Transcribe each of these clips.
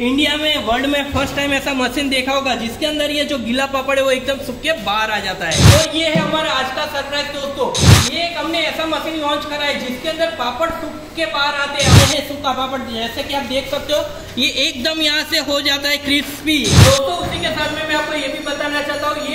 India में world में first time ऐसा मशीन देखा होगा, जिसके अंदर ये जो गीला पापड़ है, वो एकदम सूख के बाहर आ जाता है। तो ये है हमारा आज का सरप्राइज़ दोस्तों। ये एक हमने ऐसा मशीन लॉन्च करा है, जिसके अंदर पापड़ सुख के बाहर आते हैं। है सूखा पापड़ जैसे कि आप देख सकते हो, ये एकदम यहाँ से हो जाता है क्रिस्पी दोस्तों, उसी के साथ में मैं आपको ये भी बताना चाहता हूँ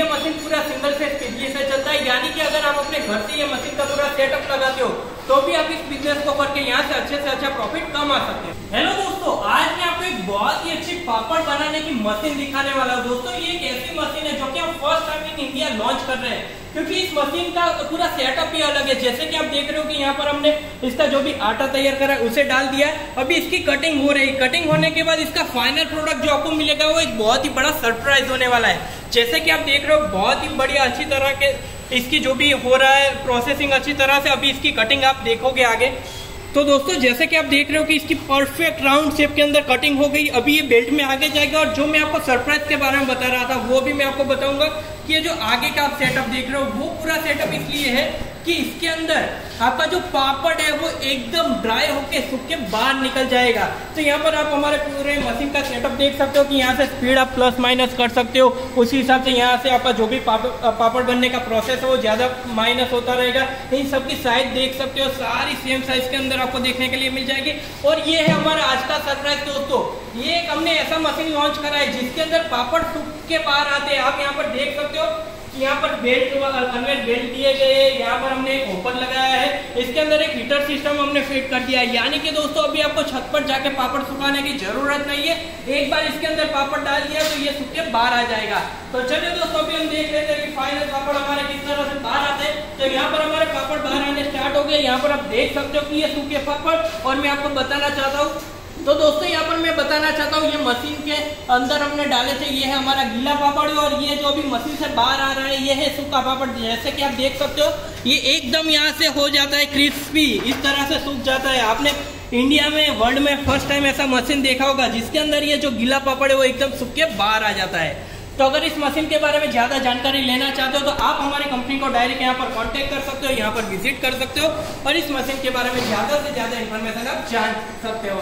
पूरा सिंगल फेस बिजली से चलता है। यानी कि अगर आप अपने घर से ये मशीन का पूरा सेटअप लगाते हो तो भी आप इस बिज़नेस को करके यहाँ से अच्छे से अच्छा प्रॉफिट कमा सकते हैं। हेलो दोस्तों, आज मैं आपको एक बहुत ही अच्छी पापड़ बनाने की मशीन दिखाने वाला हूँ। दोस्तों, ये एक ऐसी मशीन है जो कि हम first time in India launch कर रहे हैं। क्योंकि इस मशीन का पूरा सेटअप ही अलग है। जैसे कि आप देख रहे हो कि यहाँ पर हमने इसका जो भी आटा तैयार करा है उसे डाल दिया अभी इसकी कटिंग हो रही है। कटिंग होने के बाद इसका फाइनल प्रोडक्ट जो आपको मिलेगा, वो एक बहुत ही बड़ा सरप्राइज़ होने वाला है। जैसे कि आप देख रहे हो, बहुत ही बढ़िया, अच्छी तरह के इसकी जो भी हो रहा है प्रोसेसिंग अच्छी तरह से अभी इसकी कटिंग आप देखोगे आगे। तो दोस्तों, जैसे कि आप देख रहे हो कि इसकी परफेक्ट राउंड शेप के अंदर कटिंग हो गई। अभी ये बेल्ट में आगे जाएगा और जो मैं आपको सरप्राइज़ के बारे में बता रहा था, वो भी मैं आपको बताऊँगा कि ये जो आगे का आप सेटअप देख रहे हो, वो पूरा सेटअप इसलिए है कि इसके अंदर आपका जो पापड़ है वो एकदम ड्राई होके सूख के बाहर निकल जाएगा। तो यहाँ पर आप हमारे पूरे मशीन का सेटअप देख सकते हो कि यहाँ से स्पीड आप प्लस माइनस कर सकते हो। उसी हिसाब से यहाँ से आपका जो भी पापड़ पापड़ बनने का प्रोसेस है वो ज़्यादा माइनस होता रहेगा। इन सब की साइज़ देख सकते हो, सारी सेम साइज़ के अंदर आपको देखने के लिए मिल जाएगी। और ये है हमारा आज का सरप्राइज़ दोस्तों। ये एक हमने ऐसा मशीन लॉन्च करा है जिसके अंदर पापड़ सूख के बाहर आते हैं। आप यहाँ पर देख सकते हो यहाँ पर बेल्ट कन्वेयर बेल्ट दिए गए हैं। यहाँ पर हमने एक ओपन लगाया है। इसके अंदर एक हीटर सिस्टम हमने फिट कर दिया है। यानी कि दोस्तों, अभी आपको छत पर जाके पापड़ सुखाने की ज़रूरत नहीं है। एक बार इसके अंदर पापड़ डाल दिया तो ये सूख के बाहर आ जाएगा। तो चलिए दोस्तों, अभी हम देख लेते हैं कि फाइनल पापड़ हमारे किस तरह से बाहर आते हैं। तो यहाँ पर हमारे पापड़ बाहर आने स्टार्ट हो गए। यहाँ पर आप देख सकते हो कि ये सूखे पापड़। और मैं आपको बताना चाहता हूँ तो दोस्तों, यहाँ पर मैं बताना चाहता हूँ, ये मशीन के अंदर हमने डाले थे, ये है हमारा गीला पापड़ और ये जो अभी मशीन से बाहर आ रहा है, ये है सूखा पापड़। जैसे कि आप देख सकते हो, ये एकदम यहाँ से हो जाता है क्रिस्पी इस तरह से सूख जाता है। आपने इंडिया में वर्ल्ड में फ़र्स्ट टाइम ऐसा मशीन देखा होगा, जिसके अंदर ये जो गीला पापड़ है, वो एकदम सूख के बाहर आ जाता है। तो अगर इस मशीन के बारे में ज़्यादा जानकारी लेना चाहते हो तो आप हमारी कंपनी को डायरेक्ट यहाँ पर कांटेक्ट कर सकते हो, यहाँ पर विज़िट कर सकते हो, और इस मशीन के बारे में ज़्यादा से ज़्यादा इन्फॉर्मेशन आप जान सकते हो।